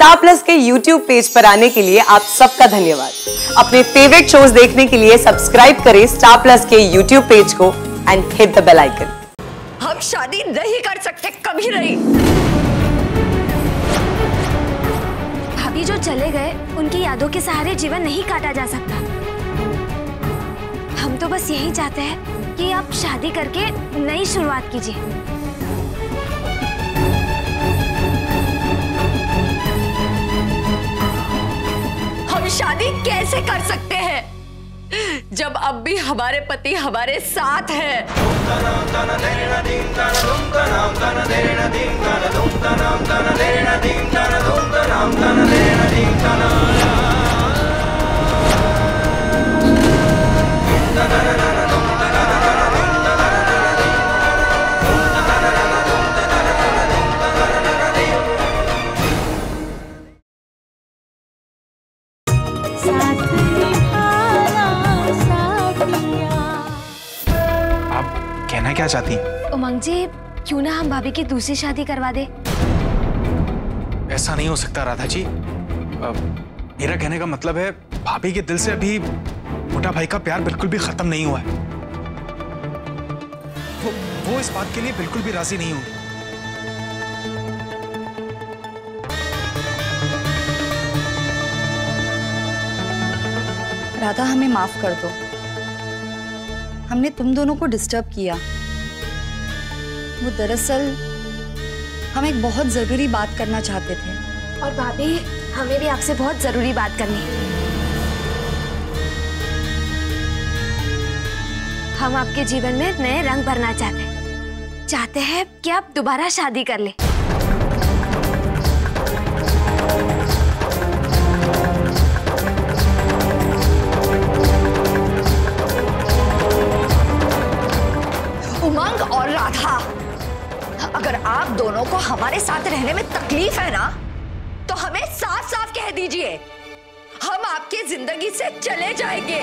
Star Plus के YouTube page पर आने के लिए आप सबका धन्यवाद। अपने फेवरेट शोज़ देखने के लिए सब्सक्राइब करें स्टार प्लस के यूट्यूब पेज को and hit the bell icon हम शादी नहीं कर सकते कभी नहीं। भाभी जो चले गए उनकी यादों के सहारे जीवन नहीं काटा जा सकता। हम तो बस यही चाहते हैं कि आप शादी करके नई शुरुआत कीजिए। हम कैसे कर सकते हैं? जब अब भी हमारे पति हमारे साथ हैं। चाहती हैं। उमंग जी क्यों ना हम भाभी की दूसरी शादी करवा दे? ऐसा नहीं हो सकता राधा जी मेरा कहने का मतलब है भाभी के दिल से अभी मोटा भाई का प्यार बिल्कुल भी खत्म नहीं हुआ है। वो वो इस बात के लिए बिल्कुल भी राज़ी नहीं होगी। राधा हमें माफ़ कर दो। हमने तुम दोनों को डिस्टर्ब किया। वो दरअसल हम एक बहुत ज़रूरी बात करना चाहते थे। और भाभी, हमें भी आपसे बहुत ज़रूरी बात करनी है। हम आपके जीवन में नए रंग भरना चाहते हैं। चाहते हैं कि आप दोबारा शादी कर ले। दोनों को हमारे साथ रहने में तकलीफ़ है ना? तो हमें साफ़ साफ़ कह दीजिए। हम आपकी ज़िंदगी से चले जाएँगे।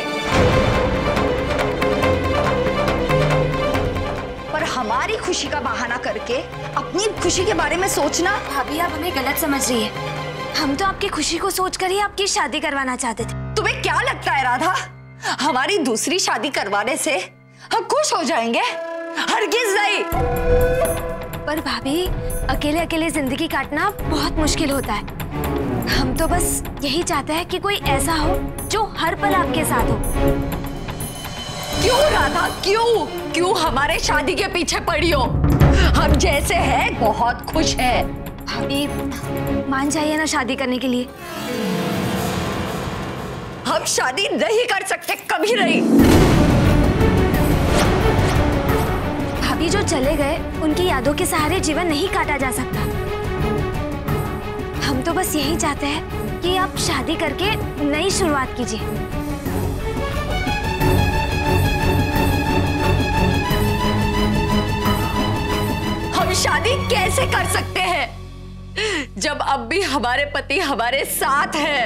पर हमारी खुशी का बहाना करके अपनी खुशी के बारे में सोचना। भाभी आप हमें गलत समझ रही है। हम तो आपकी खुशी को सोचकर ही आपकी शादी करवाना चाहते थे। तुम्हें क्या लगता है राधा? हमारी दूसरी शादी करवाने से हम खुश हो जाएँगे? हरगिज नहीं! पर भाभी अकेले अकेले ज़िंदगी काटना बहुत मुश्किल होता है। हम तो बस यही चाहते हैं कि कोई ऐसा हो जो हर पल आपके साथ हो। क्यों राधा? क्यों? क्यों हमारे शादी के पीछे पड़ी हो? हम जैसे हैं बहुत खुश हैं। भाभी मान जाइए ना शादी करने के लिए। हम शादी नहीं कर सकते कभी नहीं। भाभी जो चले गए, उनकी यादों के सहारे जीवन नहीं काटा जा सकता। हम तो बस यही चाहते हैं कि आप शादी करके नई शुरुआत कीजिए। हम शादी कैसे कर सकते हैं? जब अब भी हमारे पति हमारे साथ है।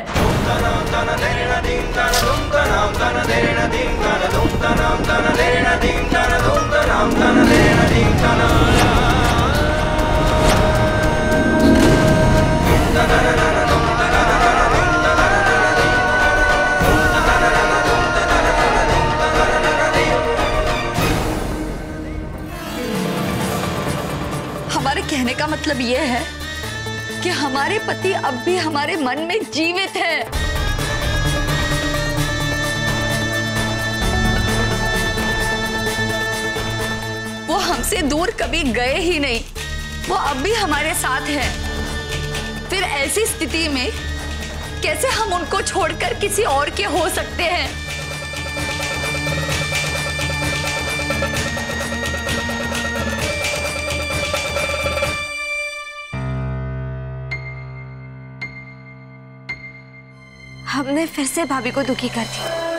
हमारे कहने का मतलब ये है कि हमारे पति अब भी हमारे मन में जीवित है। वो हमसे दूर कभी गए ही नहीं। वो अब भी हमारे साथ है। फिर ऐसी स्थिति में कैसे हम उनको छोड़कर किसी और के हो सकते हैं? हमने फिर से भाभी को दुखी कर दिया।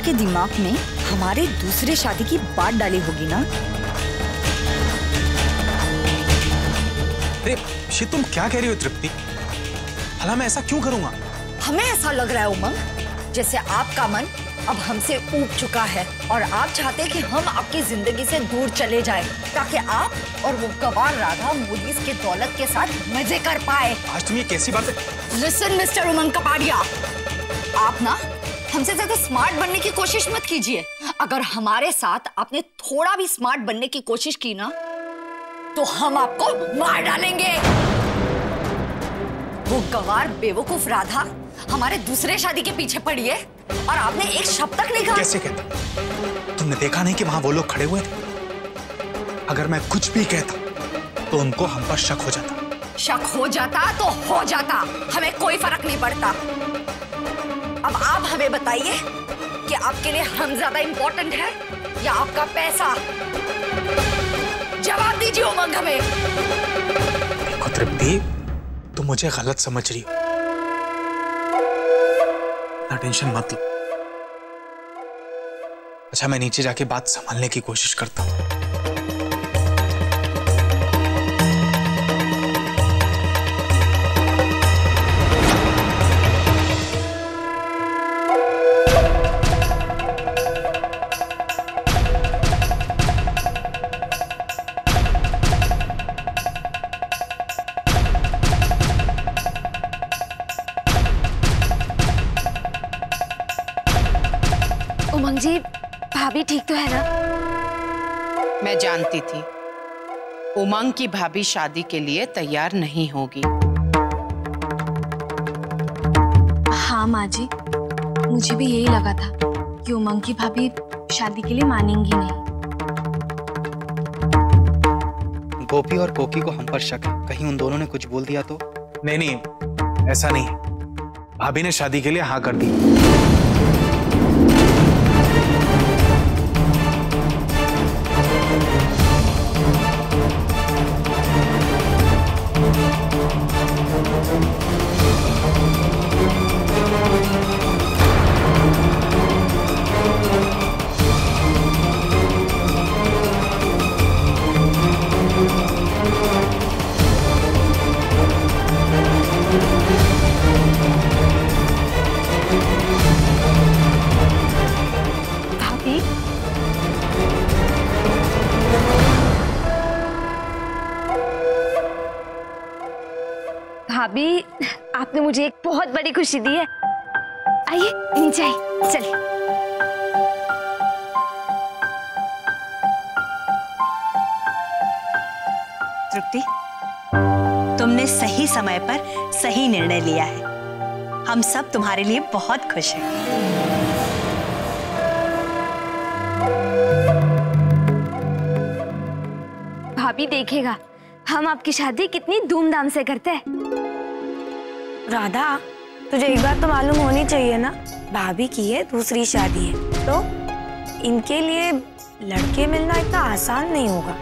के दिमाग में हमारे दूसरे शादी की बात डाली होगी ना? अरे शी तुम क्या कह रही हो तृप्ति? भला मैं ऐसा क्यों करूँगा? हमें ऐसा लग रहा है उमंग। जैसे आपका मन अब हमसे ऊब चुका है और आप चाहते हैं कि हम आपकी ज़िंदगी से दूर चले जाएँ ताकि आप और वो गवार राधा मोदीज के दौलत के साथ मज़े कर पाए। आज तुम ये कैसी बात है लिसन मिस्टर उमंग कपाड़िया। आप ना हमसे ज़्यादा स्मार्ट बनने की कोशिश मत कीजिए। अगर हमारे साथ आपने थोड़ा भी स्मार्ट बनने की कोशिश की ना तो हम आपको मार डालेंगे। वो गवार बेवकूफ़ राधा हमारे दूसरे शादी के पीछे पड़ी है और आपने एक शब्द तक नहीं कहा। कैसे कहता? तुमने देखा नहीं कि वहाँ वो लोग खड़े हुए थे? अगर मैं कुछ भी कहता तो उनको हम पर शक हो जाता। शक हो जाता तो हो जाता। हमें कोई फ़र्क नहीं पड़ता। अब आप हमें बताइए कि आपके लिए हम ज़्यादा इंपॉर्टेंट है या आपका पैसा? जवाब दीजिए उमंग हमें। देखो तृप्ति, तुम मुझे गलत समझ रही हो। टेंशन मत लो। अच्छा मैं नीचे जाके बात संभालने की कोशिश करता हूँ। भाभी ठीक तो है ना? मैं जानती थी। उमंग की भाभी शादी के लिए तैयार नहीं होगी। हाँ माँ जी मुझे भी यही लगा था कि उमंग की भाभी शादी के लिए मानेंगी नहीं। गोपी और कोकी को हम पर शक है। कहीं उन दोनों ने कुछ बोल दिया तो? नहीं नहीं ऐसा नहीं। भाभी ने शादी के लिए हाँ कर दी। बहुत बड़ी खुशी दी है। आइए नीचे आइए चलिए। तृप्ति तुमने सही समय पर सही निर्णय लिया है। हम सब तुम्हारे लिए बहुत खुश हैं। भाभी देखेगा हम आपकी शादी कितनी धूमधाम से करते हैं। राधा तुझे एक बात तो मालूम होनी चाहिए ना? भाभी की है, दूसरी शादी है। तो इनके लिए लड़के मिलना इतना आसान नहीं होगा।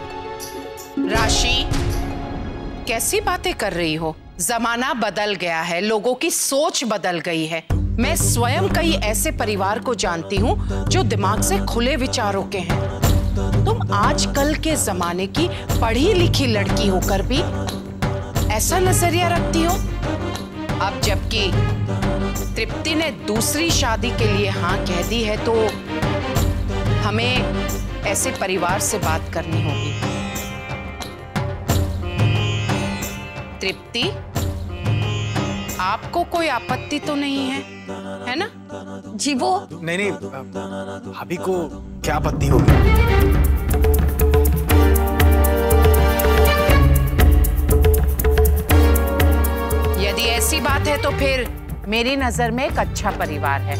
राशि, कैसी बातें कर रही हो? जमाना बदल गया है, लोगों की सोच बदल गई है। मैं स्वयं कई ऐसे परिवार को जानती हूँ, जो दिमाग से खुले विचारों के हैं। तुम आजकल के जमाने की पढ़ी लिखी लड़की होकर भी ऐसा नज़रिया रखती हो? अब जबकि तृप्ति ने दूसरी शादी के लिए हाँ कह दी है तो हमें ऐसे परिवार से बात करनी होगी। तृप्ति आपको कोई आपत्ति तो नहीं है? है ना? जी वो नहीं नहीं भाभी को क्या आपत्ति होगी? ऐसी बात है तो फिर मेरी नज़र में एक अच्छा परिवार है।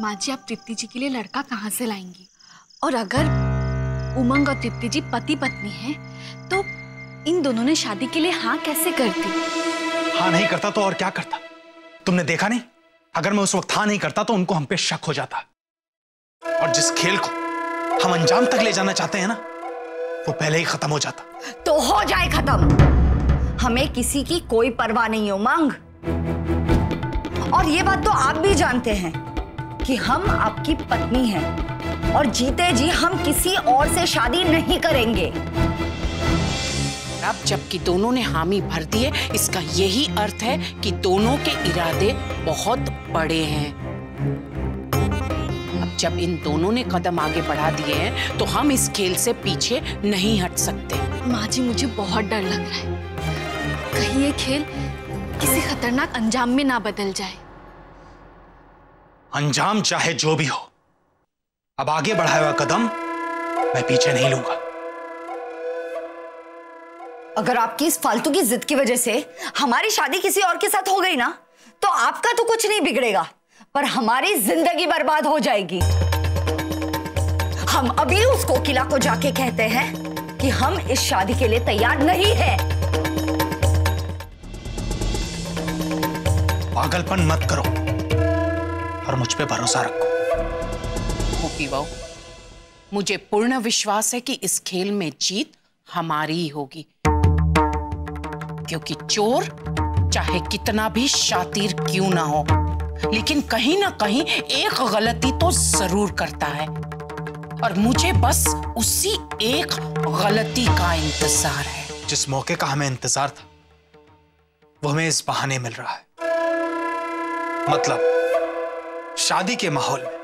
माँ जी, आप तृप्ति जी के लिए लड़का कहाँ से लाएँगी? और अगर उमंग और तृप्ति जी पति पत्नी हैं तो इन दोनों ने शादी के लिए हाँ कैसे कर दी? हाँ नहीं करता तो और क्या करता? तुमने देखा नहीं? अगर मैं उस वक्त हाँ नहीं करता तो उनको हम पे शक हो जाता। और जिस खेल को हम अंजाम तक ले जाना चाहते हैं ना वो पहले ही खत्म हो जाता। तो हो जाए खत्म। हमें किसी की कोई परवाह नहीं उमंग और ये बात तो आप भी जानते हैं कि हम आपकी पत्नी हैं और जीते जी हम किसी और से शादी नहीं करेंगे। अब जबकि दोनों ने हामी भर दी है इसका यही अर्थ है कि दोनों के इरादे बहुत बड़े हैं। अब जब इन दोनों ने कदम आगे बढ़ा दिए हैं तो हम इस खेल से पीछे नहीं हट सकते। माँ जी मुझे बहुत डर लग रहा है। कहीं ये खेल किसी खतरनाक अंजाम में ना बदल जाए। अंजाम चाहे जो भी हो। अब आगे बढ़ाया हुआ कदम मैं पीछे नहीं लूँगा। अगर आपकी इस फालतू की जिद की वजह से हमारी शादी किसी और के साथ हो गई ना तो आपका तो कुछ नहीं बिगड़ेगा पर हमारी ज़िंदगी बर्बाद हो जाएगी। हम अभी उस कोकिला को जाके कहते हैं कि हम इस शादी के लिए तैयार नहीं है। पागलपन मत करो और मुझ पे भरोसा रखो। बहू मुझे पूर्ण विश्वास है कि इस खेल में जीत हमारी ही होगी। क्योंकि चोर चाहे कितना भी शातिर क्यों ना हो, लेकिन कहीं ना कहीं एक गलती तो ज़रूर करता है। और मुझे बस उसी एक गलती का इंतज़ार है। जिस मौके का हमें इंतज़ार था, वो हमें इस बहाने मिल रहा है। मतलब शादी के माहौल में,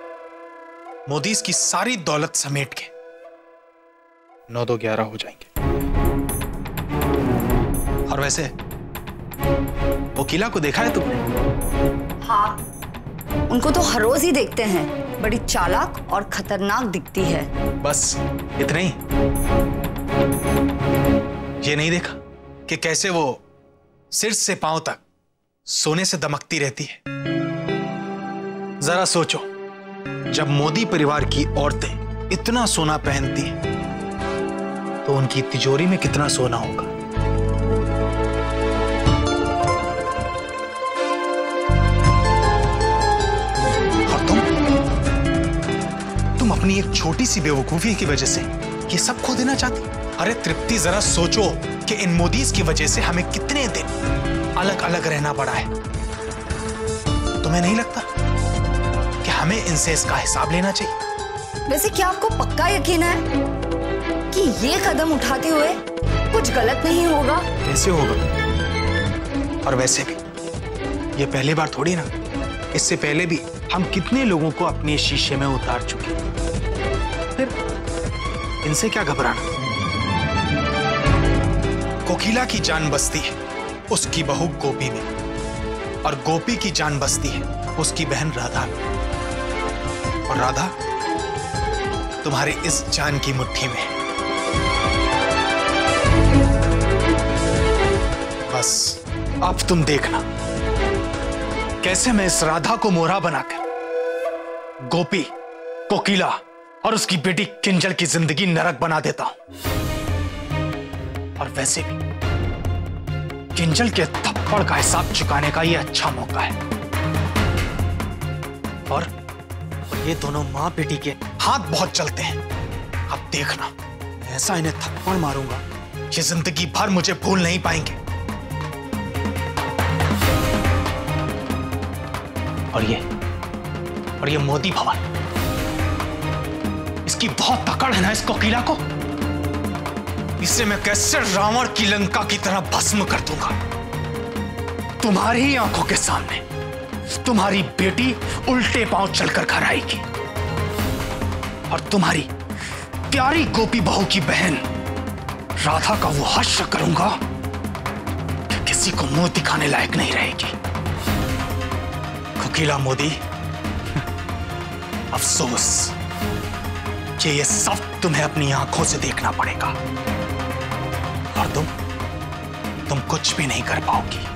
मोदीज की सारी दौलत समेट के नौ दो ग्यारह हो जाएँगे। और वैसे वकीला को देखा है तुमने? हाँ। उनको तो हर रोज ही देखते हैं। बड़ी चालाक और खतरनाक दिखती है। बस इतना ही। ये नहीं देखा कि कैसे वो सिर से पाँव तक सोने से दमकती रहती है। जरा सोचो जब मोदी परिवार की औरतें इतना सोना पहनती हैं तो उनकी तिजोरी में कितना सोना होगा? अपनी एक छोटी सी बेवकूफ़ी की वजह से ये सब खो देना चाहती। अरे तृप्ति जरा सोचो कि इन मोदीज की वजह से हमें कितने दिन अलग अलग रहना पड़ा है। तुम्हें नहीं लगता कि हमें इनसे इसका हिसाब लेना चाहिए? वैसे क्या आपको पक्का यकीन है कि ये कदम उठाते हुए कुछ गलत नहीं होगा? कैसे होगा। और वैसे भी। ये पहली बार थोड़ी ना। इससे पहले भी हम कितने लोगों को अपने शीशे में उतार चुके फिर? इनसे क्या घबराना? कोकिला की जान बसती है, उसकी बहू गोपी में। और गोपी की जान बसती है, उसकी बहन राधा में। और राधा, तुम्हारी इस जान की मुट्ठी में बस, अब तुम देखना, कैसे मैं इस राधा को मोरा बनाकर, गोपी, कोकिला और उसकी बेटी किंजल की ज़िंदगी नरक बना देता हूँ। और वैसे भी, किंजल के थप्पड़ का हिसाब चुकाने का यह अच्छा मौका है। और ये दोनों माँ बेटी के हाथ बहुत चलते हैं। अब देखना, ऐसा इन्हें थप्पड़ मारूँगा ये ज़िंदगी भर मुझे भूल नहीं पाएँगे। और ये और ये मोदी भवन। इसकी बहुत पकड़ है ना इस कोकिला को? इसे मैं कैसे रावण की लंका की तरह भस्म कर दूँगा? तुम्हारी ही आँखों के सामने तुम्हारी बेटी उल्टे पाँव चलकर घर आएगी। और तुम्हारी प्यारी गोपी बहू की बहन राधा का वो हश्र करूँगा कि किसी को मुँह दिखाने लायक नहीं रहेगी। कोकिला मोदी, अफसोस। कि ये सब तुम्हें अपनी आँखों से देखना पड़ेगा। और तुम तुम कुछ भी नहीं कर पाओगी।